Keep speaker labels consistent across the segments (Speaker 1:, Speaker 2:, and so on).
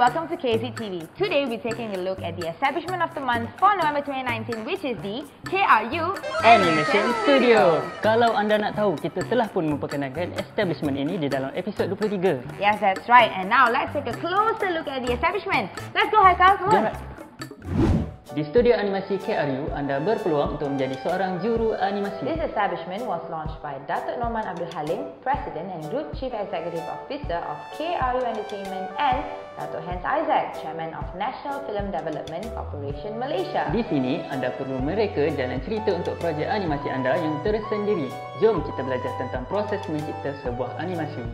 Speaker 1: welcome to KZ TV. Today we'll be taking a look at the establishment of the month for November 2019 which is the KRU
Speaker 2: Animation Studio. Kalau anda nak tahu, kita telah pun memperkenalkan establishment ini di dalam episod 23.
Speaker 1: Yes, that's right. And now let's take a closer look at the establishment. Let's go Haikal, come on.
Speaker 2: Jangan- Di studio animasi KRU, anda berpeluang untuk menjadi seorang juru animasi.
Speaker 1: This establishment was launched by Datuk Norman Abdul Halim, President and Group Chief Executive Officer of KRU Entertainment and Datuk Hans Isaac, Chairman of National Film Development Corporation Malaysia.
Speaker 2: Di sini, anda perlu mereka jalan cerita untuk projek animasi anda yang tersendiri. Jom kita belajar tentang proses mencipta sebuah animasi.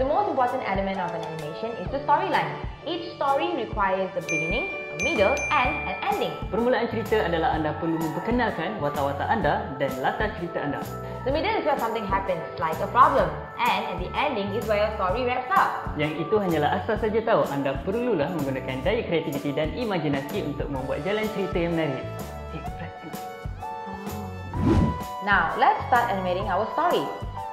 Speaker 1: The most important element of an animation is the storyline. Each story requires the beginning, a middle and an ending.
Speaker 2: Permulaan cerita adalah anda perlu memperkenalkan watak-watak anda dan latar cerita anda.
Speaker 1: The middle is where something happens, like a problem. And at the ending is where your story wraps up.
Speaker 2: Yang itu hanyalah asal saja tahu anda perlulah menggunakan daya kreativiti dan imajinasi untuk membuat jalan cerita yang menarik. Eh.
Speaker 1: Now, let's start animating our story.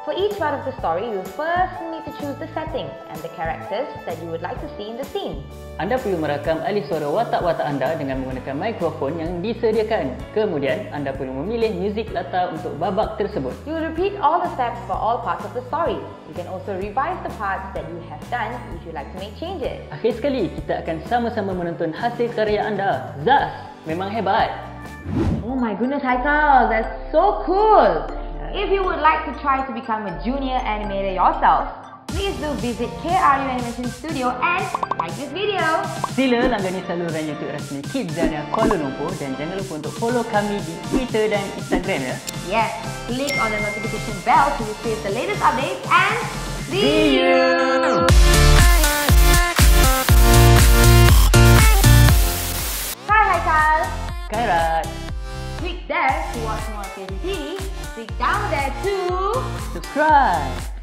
Speaker 1: For each part of the story, you first need to choose the setting and the characters that you would like to see in the scene.
Speaker 2: Anda perlu merakam alih suara watak-watak anda dengan menggunakan mikrofon yang disediakan. Kemudian, anda perlu memilih muzik latar untuk babak tersebut.
Speaker 1: You will repeat all the steps for all parts of the story. You can also revise the parts that you have done if you like to make changes.
Speaker 2: Akhir sekali, kita akan sama-sama menonton hasil karya anda. Zaz, memang hebat.
Speaker 1: Oh my goodness, Haikal, that's so cool! If you would like to try to become a junior animator yourself, please do visit KRU Animation Studio and like this video.
Speaker 2: Sila langgani saluran YouTube rasmi Kidzania Kuala Lumpur dan jangan lupa untuk follow kami di Twitter dan Instagram ya.
Speaker 1: Yes, click on the notification bell to receive the latest updates and
Speaker 2: See you!
Speaker 1: Hi Haikal!
Speaker 2: Kairat,
Speaker 1: Click there to watch more KZ down there too.
Speaker 2: Subscribe.